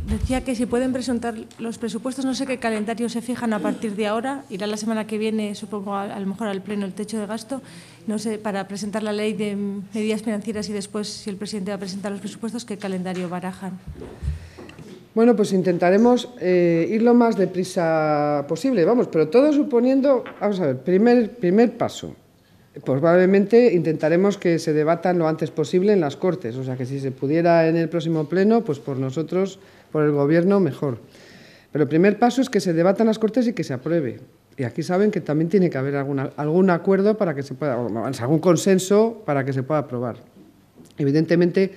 Decía que si pueden presentar los presupuestos, no sé qué calendario se fijan a partir de ahora. Irá la semana que viene, supongo, a, lo mejor al Pleno el techo de gasto, no sé, para presentar la ley de medidas financieras y después, si el presidente va a presentar los presupuestos, ¿qué calendario barajan? Bueno, pues intentaremos eh, ir lo más deprisa posible, vamos, pero todo suponiendo, vamos a ver, primer, primer paso, probablemente intentaremos que se debatan lo antes posible en las Cortes, o sea que si se pudiera en el próximo pleno, pues por nosotros, por el Gobierno, mejor. Pero el primer paso es que se debatan las Cortes y que se apruebe. Y aquí saben que también tiene que haber algún acuerdo para que se pueda, algún consenso para que se pueda aprobar. Evidentemente,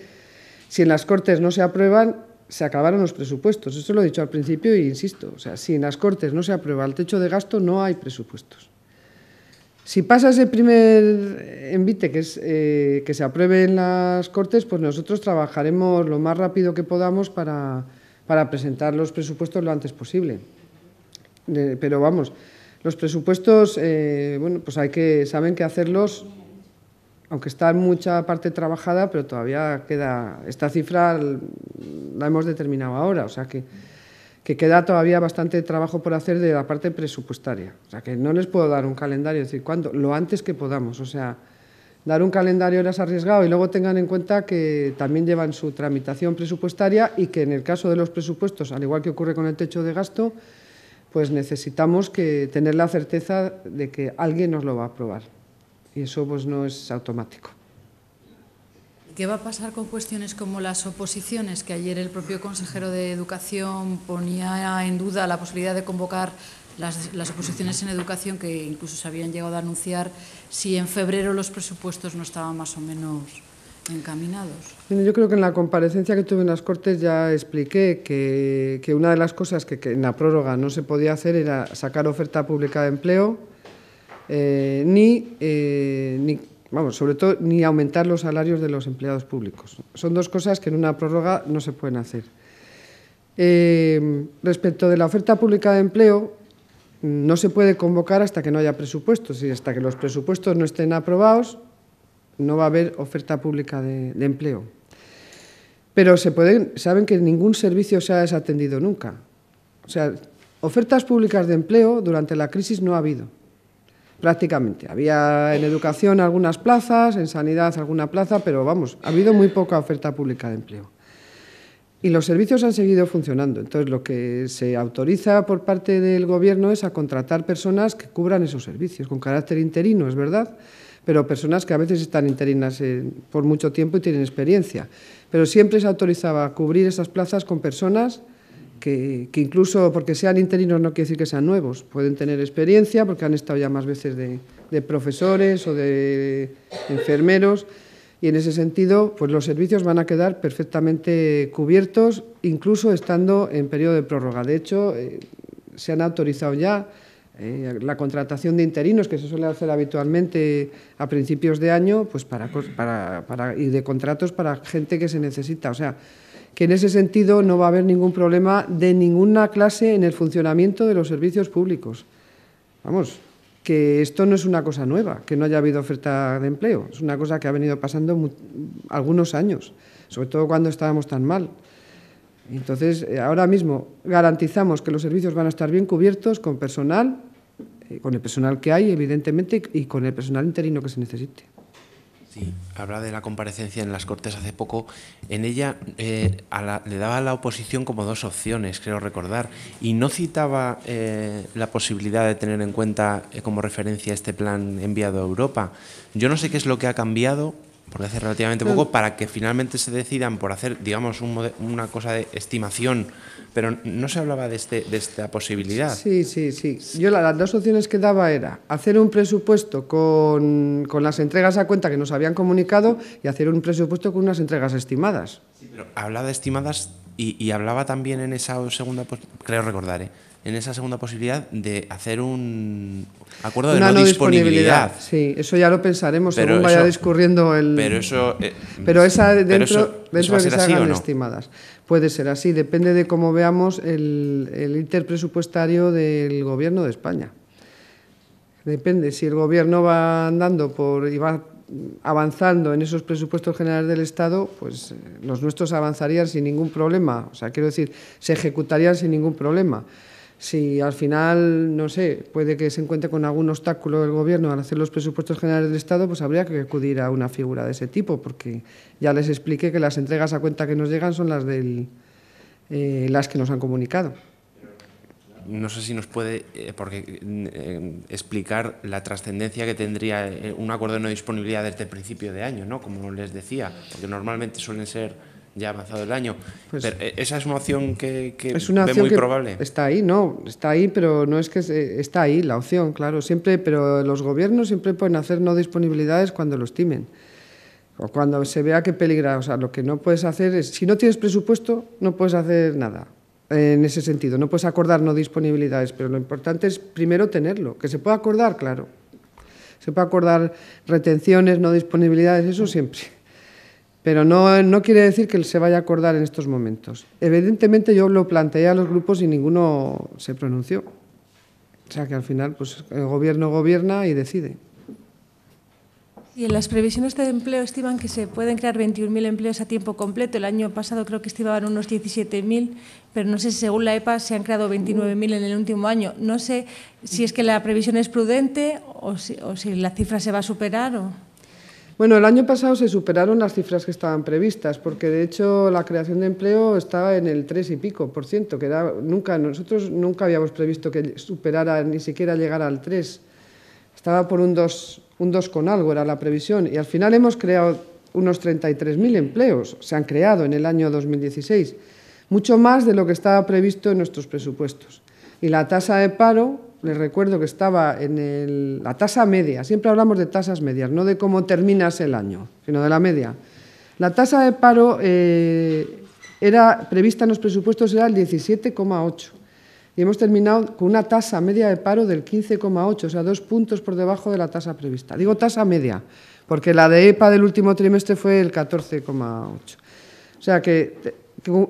si en las Cortes no se aprueban, se acabaron los presupuestos. Eso lo he dicho al principio e insisto. O sea, si en las Cortes no se aprueba el techo de gasto, no hay presupuestos. Si pasa ese primer envite, que es eh, que se apruebe en las Cortes, pues nosotros trabajaremos lo más rápido que podamos para, para presentar los presupuestos lo antes posible. Pero vamos, los presupuestos, eh, bueno, pues hay que, saben que hacerlos, aunque está mucha parte trabajada, pero todavía queda, esta cifra la hemos determinado ahora, o sea que que queda todavía bastante trabajo por hacer de la parte presupuestaria. O sea, que no les puedo dar un calendario, decir, ¿cuándo? Lo antes que podamos. O sea, dar un calendario era arriesgado y luego tengan en cuenta que también llevan su tramitación presupuestaria y que en el caso de los presupuestos, al igual que ocurre con el techo de gasto, pues necesitamos que tener la certeza de que alguien nos lo va a aprobar. Y eso pues no es automático. ¿Qué va a pasar con cuestiones como las oposiciones? Que ayer el propio consejero de Educación ponía en duda la posibilidad de convocar las, oposiciones en educación, que incluso se habían llegado a anunciar si en febrero los presupuestos no estaban más o menos encaminados. Yo creo que en la comparecencia que tuve en las Cortes ya expliqué que, una de las cosas que, que, en la prórroga no se podía hacer era sacar oferta pública de empleo eh, ni, eh, ni vamos, sobre todo, ni aumentar los salarios de los empleados públicos. Son dos cosas que en una prórroga no se pueden hacer. Eh, respecto de la oferta pública de empleo, no se puede convocar hasta que no haya presupuestos y hasta que los presupuestos no estén aprobados, no va a haber oferta pública de, empleo. Pero se pueden, saben que ningún servicio se ha desatendido nunca. O sea, ofertas públicas de empleo durante la crisis no ha habido, prácticamente. Había en educación algunas plazas, en sanidad alguna plaza, pero vamos, ha habido muy poca oferta pública de empleo. Y los servicios han seguido funcionando. Entonces, lo que se autoriza por parte del Gobierno es a contratar personas que cubran esos servicios, con carácter interino, es verdad, pero personas que a veces están interinas por mucho tiempo y tienen experiencia. Pero siempre se autorizaba a cubrir esas plazas con personas que, incluso porque sean interinos no quiere decir que sean nuevos, pueden tener experiencia porque han estado ya más veces de profesores o de enfermeros y en ese sentido pues los servicios van a quedar perfectamente cubiertos, incluso estando en periodo de prórroga. De hecho, eh, se han autorizado ya eh, la contratación de interinos, que se suele hacer habitualmente a principios de año, pues para, para, y de contratos para gente que se necesita. O sea, que en ese sentido no va a haber ningún problema de ninguna clase en el funcionamiento de los servicios públicos. Vamos, que esto no es una cosa nueva, que no haya habido oferta de empleo, es una cosa que ha venido pasando algunos años, sobre todo cuando estábamos tan mal. Entonces, eh, ahora mismo garantizamos que los servicios van a estar bien cubiertos con personal, eh, con el personal que hay, evidentemente, y con el personal interino que se necesite. Sí, habla de la comparecencia en las Cortes hace poco. En ella eh, le daba a la oposición como dos opciones, creo recordar, y no citaba eh, la posibilidad de tener en cuenta eh, como referencia este plan enviado a Europa. Yo no sé qué es lo que ha cambiado, porque hace relativamente poco, para que finalmente se decidan por hacer, digamos, una cosa de estimación pero no se hablaba de, este, de esta posibilidad. Sí, sí, sí. Yo las dos opciones que daba era hacer un presupuesto con, con, las entregas a cuenta que nos habían comunicado y hacer un presupuesto con unas entregas estimadas. Sí, pero hablaba de estimadas y, y hablaba también en esa segunda, creo recordar, ¿eh? en esa segunda posibilidad de hacer un acuerdo de no, disponibilidad. Sí, eso ya lo pensaremos según vaya discurriendo el. Pero eso. Eh, pero esa dentro, dentro de que se hagan estimadas. Puede ser así, depende de cómo veamos el, el interpresupuestario del Gobierno de España. Depende, si el Gobierno va andando por y va avanzando en esos presupuestos generales del Estado, pues eh, los nuestros avanzarían sin ningún problema. O sea, quiero decir, se ejecutarían sin ningún problema. Si al final, no sé, puede que se encuentre con algún obstáculo el Gobierno al hacer los presupuestos generales del Estado, pues habría que acudir a una figura de ese tipo, porque ya les expliqué que las entregas a cuenta que nos llegan son las, del, eh, las que nos han comunicado. No sé si nos puede eh, porque, eh, explicar la trascendencia que tendría un acuerdo de no disponibilidad desde el principio de año, ¿no? como les decía, porque normalmente suelen ser ya avanzado el año. Pues pero eh, esa es una opción que, es una muy probable. Está ahí, no, está ahí, pero no es que está ahí la opción, claro, siempre, pero los gobiernos siempre pueden hacer no disponibilidades cuando lo estimen. O cuando se vea que peligra, o sea, lo que no puedes hacer es, si no tienes presupuesto, no puedes hacer nada en ese sentido. No puedes acordar no disponibilidades, pero lo importante es primero tenerlo. Que se pueda acordar, claro. Se puede acordar retenciones, no disponibilidades, eso siempre pero no, no, quiere decir que se vaya a acordar en estos momentos. Evidentemente yo lo planteé a los grupos y ninguno se pronunció. O sea que al final pues, el gobierno gobierna y decide. Y en las previsiones de empleo estiman que se pueden crear 21.000 empleos a tiempo completo. El año pasado creo que estimaban unos 17.000, pero no sé si según la EPA se han creado 29.000 en el último año. No sé si es que la previsión es prudente o si, o si la cifra se va a superar. O... Bueno, el año pasado se superaron las cifras que estaban previstas, porque de hecho la creación de empleo estaba en el 3 y pico por ciento, que era, nunca, nosotros nunca habíamos previsto que superara, ni siquiera llegara al 3. Estaba por un 2, un 2 con algo, era la previsión, y al final hemos creado unos 33.000 empleos, se han creado en el año 2016, mucho más de lo que estaba previsto en nuestros presupuestos. Y la tasa de paro les recuerdo que estaba en la tasa media, siempre hablamos de tasas medias, no de cómo terminas el año, sino de la media. La tasa de paro eh, era prevista en los presupuestos era el 17,8 y hemos terminado con una tasa media de paro del 15,8, o sea, dos puntos por debajo de la tasa prevista. Digo tasa media, porque la de EPA del último trimestre fue el 14,8. O sea que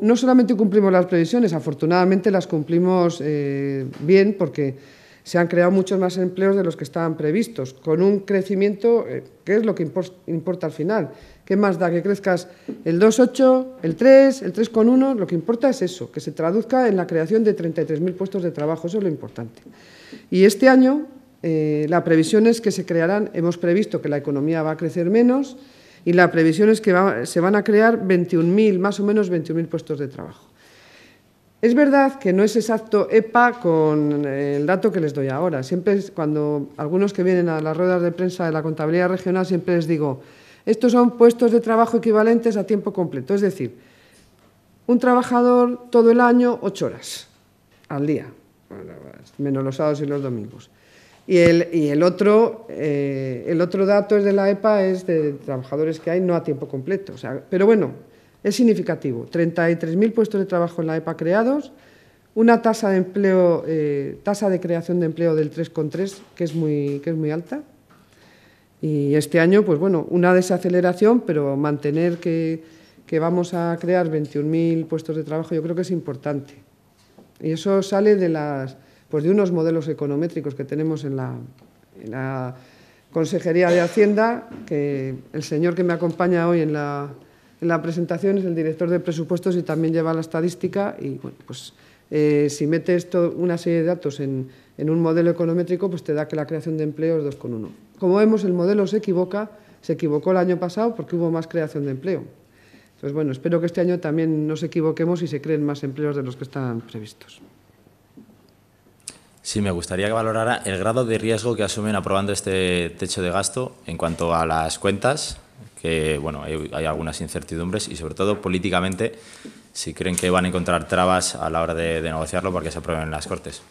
no solamente cumplimos las previsiones, afortunadamente las cumplimos eh, bien porque se han creado muchos más empleos de los que estaban previstos, con un crecimiento, eh, que es lo que importa al final. ¿Qué más da que crezcas el 2,8, el 3, el 3,1? Lo que importa es eso, que se traduzca en la creación de 33.000 puestos de trabajo, eso es lo importante. Y este año eh, la previsión es que se crearán, hemos previsto que la economía va a crecer menos y la previsión es que se van a crear 21.000, más o menos 21.000 puestos de trabajo. Es verdad que no es exacto EPA con el dato que les doy ahora. Siempre cuando algunos que vienen a las ruedas de prensa de la contabilidad regional siempre les digo, estos son puestos de trabajo equivalentes a tiempo completo, es decir, un trabajador todo el año ocho horas al día, menos los sábados y los domingos. Y el, y el, otro, eh, el otro dato es de la EPA, es de trabajadores que hay no a tiempo completo. Pero bueno, es significativo. 33.000 puestos de trabajo en la EPA creados, una tasa de eh, creación de empleo del 3,3 que es muy que es muy alta. Y este año, pues bueno, una desaceleración, pero mantener que, vamos a crear 21.000 puestos de trabajo, yo creo que es importante. Y eso sale de las pues de unos modelos econométricos que tenemos en la Consejería de Hacienda, que el señor que me acompaña hoy en la en la presentación es el director de presupuestos y también lleva la estadística y bueno, pues eh, si metes una serie de datos en, en, un modelo econométrico, pues te da que la creación de empleo es 2,1. Como vemos, el modelo se equivoca, se equivocó el año pasado porque hubo más creación de empleo. Entonces, bueno, espero que este año también nos equivoquemos y se creen más empleos de los que están previstos. Sí, me gustaría que valorara el grado de riesgo que asumen aprobando este techo de gasto en cuanto a las cuentas, que bueno, hay, algunas incertidumbres y sobre todo políticamente si creen que van a encontrar trabas a la hora de, negociarlo porque se aprueben en las Cortes.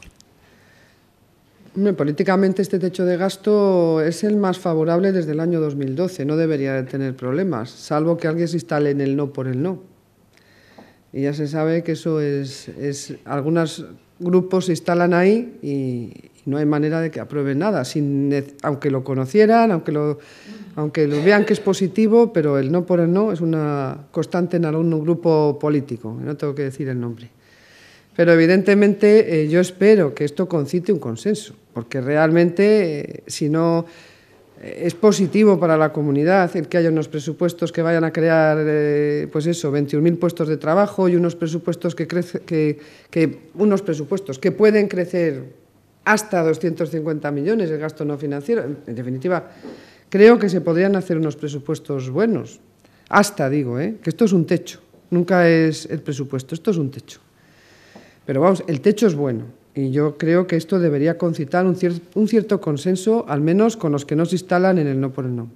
políticamente este techo de gasto es el más favorable desde el año 2012, no debería de tener problemas, salvo que alguien se instale en el no por el no. Y ya se sabe que eso es, es algunos grupos se instalan ahí y, no hay manera de que aprueben nada, sin, aunque lo conocieran, aunque lo aunque lo vean que es positivo, pero el no por el no es una constante en algún grupo político, no tengo que decir el nombre. Pero evidentemente eh, yo espero que esto concite un consenso, porque realmente eh, si no eh, es positivo para la comunidad el que haya unos presupuestos que vayan a crear, pues eso, 21.000 puestos de trabajo y unos presupuestos que, que, que, unos presupuestos que pueden crecer hasta 250 millones el gasto no financiero. En definitiva, Creo que se podrían hacer unos presupuestos buenos. Hasta digo, ¿eh? que esto es un techo. Nunca es el presupuesto, esto es un techo. Pero vamos, el techo es bueno. Y yo creo que esto debería concitar un, un cierto consenso, al menos con los que no se instalan en el no por el no.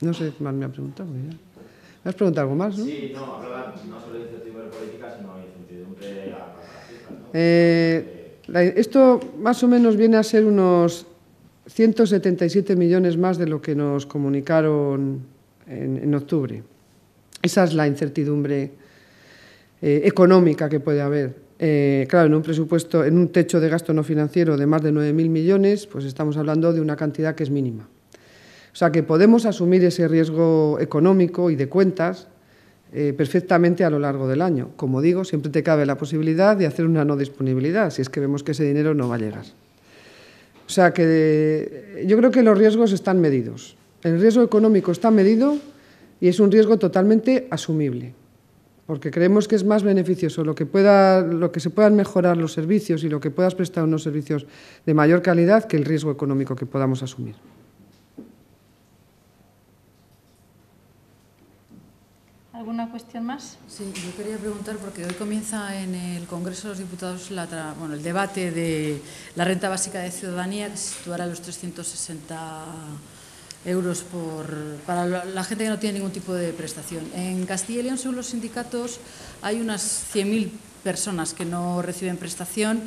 No sé qué más me ha preguntado. ¿Me has preguntado algo más? ¿no? Sí, no, hablaba no solo de incertidumbre política, sino de incertidumbre a, la ¿no? Eh, esto más o menos viene a ser unos 177 millones más de lo que nos comunicaron en, octubre. Esa es la incertidumbre eh, económica que puede haber. Eh, claro, en un presupuesto, en un techo de gasto no financiero de más de 9.000 millones, pues estamos hablando de una cantidad que es mínima. O sea que podemos asumir ese riesgo económico y de cuentas eh, perfectamente a lo largo del año. Como digo, siempre te cabe la posibilidad de hacer una no disponibilidad si es que vemos que ese dinero no va a llegar. O sea que yo creo que los riesgos están medidos. El riesgo económico está medido y es un riesgo totalmente asumible, porque creemos que es más beneficioso lo que, pueda, lo que se puedan mejorar los servicios y lo que puedas prestar unos servicios de mayor calidad que el riesgo económico que podamos asumir. ¿Alguna cuestión más? Sí, yo quería preguntar, porque hoy comienza en el Congreso de los Diputados bueno, el debate de la renta básica de ciudadanía, que situará los 360 euros por, para la gente que no tiene ningún tipo de prestación. En Castilla y León, según los sindicatos, hay unas 100.000 personas que no reciben prestación.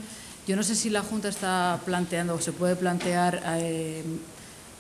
Yo no sé si la Junta está planteando o se puede plantear eh,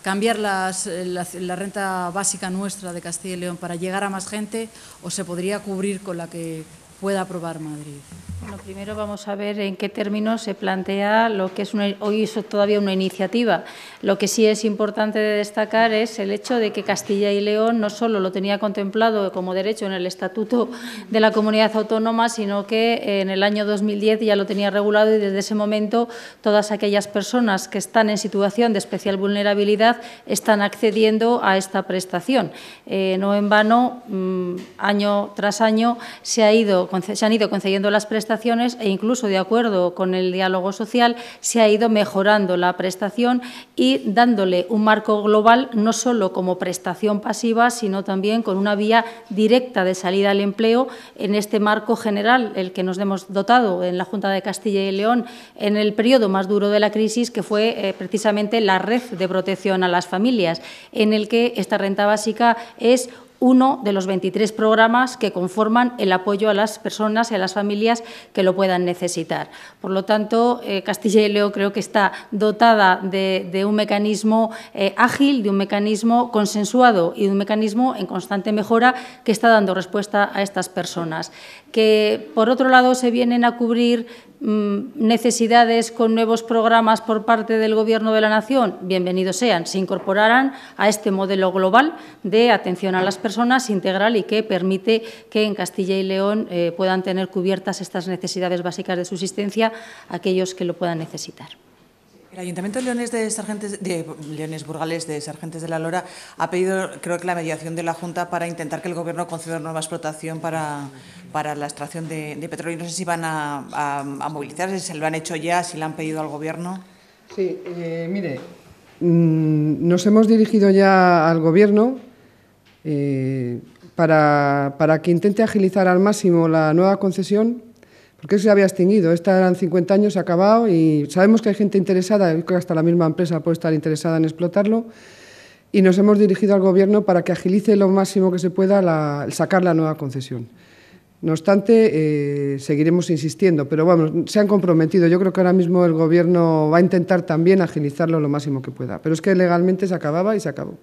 cambiar eh, la, renta básica nuestra de Castilla y León para llegar a más gente o se podría cubrir con la que pueda aprobar Madrid. Bueno, primero vamos a ver en qué términos se plantea lo que es una, hoy es todavía una iniciativa. Lo que sí es importante de destacar es el hecho de que Castilla y León no solo lo tenía contemplado como derecho en el Estatuto de la Comunidad Autónoma, sino que en el año 2010 ya lo tenía regulado y desde ese momento todas aquellas personas que están en situación de especial vulnerabilidad están accediendo a esta prestación. Eh, no en vano, mmm, año tras año se, ha ido, se han ido concediendo las prestaciones e incluso de acuerdo con el diálogo social se ha ido mejorando la prestación y dándole un marco global no solo como prestación pasiva, sino también con una vía directa de salida al empleo. En este marco general, el que nos hemos dotado en la Junta de Castilla y León en el periodo más duro de la crisis, que fue eh, precisamente la red de protección a las familias, en el que esta renta básica es uno de los 23 programas que conforman el apoyo a las personas y a las familias que lo puedan necesitar. Por lo tanto, eh, Castilla y León creo que está dotada de, un mecanismo eh, ágil, de un mecanismo consensuado y de un mecanismo en constante mejora que está dando respuesta a estas personas. Que, por otro lado, se vienen a cubrir Mm, necesidades con nuevos programas por parte del Gobierno de la Nación, bienvenidos sean, se incorporarán a este modelo global de atención a las personas integral y que permite que en Castilla y León eh, puedan tener cubiertas estas necesidades básicas de subsistencia aquellos que lo puedan necesitar. El Ayuntamiento de Leones, de, Sargentes, de Leones Burgales de Sargentes de la Lora ha pedido, creo que, la mediación de la Junta para intentar que el Gobierno conceda nueva explotación para, para la extracción de, petróleo. No sé si van a, movilizarse, si lo han hecho ya, si le han pedido al Gobierno. Sí, eh, mire, mm, nos hemos dirigido ya al Gobierno eh, para, para que intente agilizar al máximo la nueva concesión porque se había extinguido. Esta eran 50 años, se ha acabado y sabemos que hay gente interesada, creo que hasta la misma empresa puede estar interesada en explotarlo y nos hemos dirigido al Gobierno para que agilice lo máximo que se pueda la, sacar la nueva concesión. No obstante, eh, seguiremos insistiendo, pero bueno, se han comprometido. Yo creo que ahora mismo el Gobierno va a intentar también agilizarlo lo máximo que pueda. Pero es que legalmente se acababa y se acabó.